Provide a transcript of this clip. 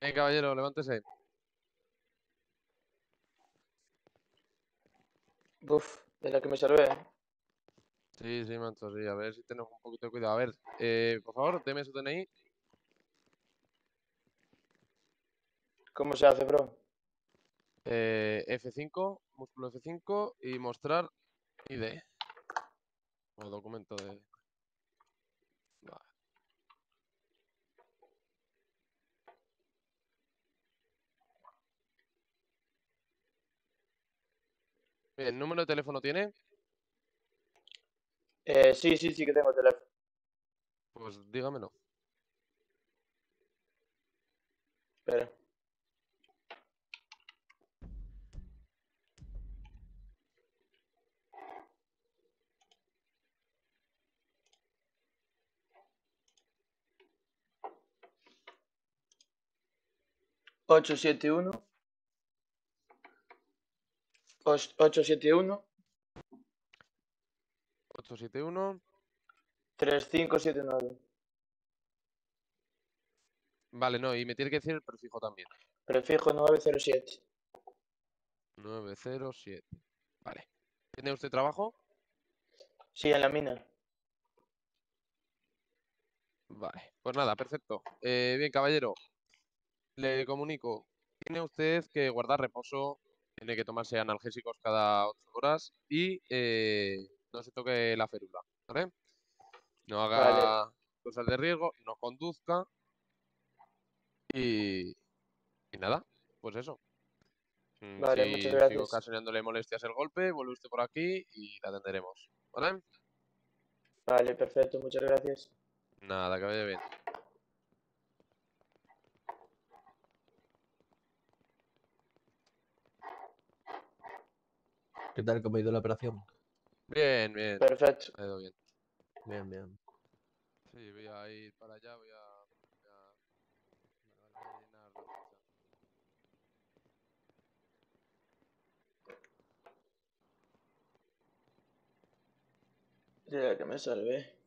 Bien, caballero, levántese. Buf, de la que me salvé, ¿eh? Sí, sí, mancho, sí. A ver si tenemos un poquito de cuidado. A ver, eh, por favor, deme su DNI. ¿Cómo se hace, bro? Eh, F5, músculo F5 y mostrar ID. O documento de... Bien, ¿número de teléfono tiene? Eh, sí, sí, sí que tengo teléfono. Pues dígamelo. Espera. Ocho siete uno. Ocho siete uno. 871. Tres cinco siete nueve. Vale, no, y me tiene que decir el prefijo también. Prefijo 907. 907. Vale. ¿Tiene usted trabajo? Sí, en la mina. Vale. Pues nada, perfecto. Eh, bien, caballero. Le comunico. Tiene usted que guardar reposo. Tiene que tomarse analgésicos cada 8 horas. Y eh, no se toque la férula. ¿Vale? No haga Vale. cosas de riesgo. No conduzca. Y, y nada, pues eso. Mm, Vale, si muchas sigo gracias. ocasionándole molestias el golpe, vuelve usted por aquí y la atenderemos. ¿Vale? Vale, perfecto, muchas gracias. Nada, que vaya bien. ¿Qué tal? ¿Cómo ha ido la operación? Bien, bien. Perfecto. Ha ido bien. Bien, bien. Sí, voy a ir para allá, voy a... voy a- me van a rellenar la ficha. De la que me salvé.